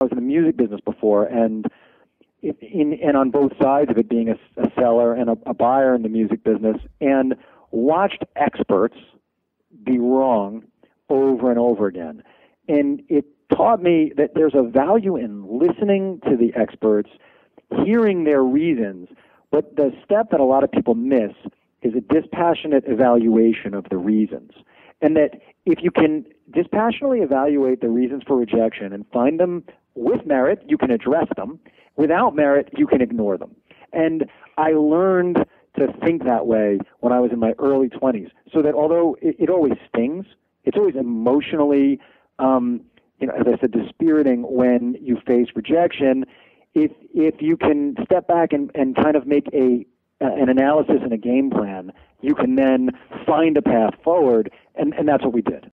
I was in the music business before, and in, and on both sides of it, being a, a seller and a, a buyer in the music business, and watched experts be wrong over and over again. And it taught me that there's a value in listening to the experts, hearing their reasons, but the step that a lot of people miss is a dispassionate evaluation of the reasons. And that if you can dispassionately evaluate the reasons for rejection and find them with merit, you can address them. Without merit, you can ignore them. And I learned to think that way when I was in my early 20s. So that although it, it always stings, it's always emotionally, um, you know, as I said, dispiriting when you face rejection. If if you can step back and, and kind of make a an analysis and a game plan, you can then find a path forward, and, and that's what we did.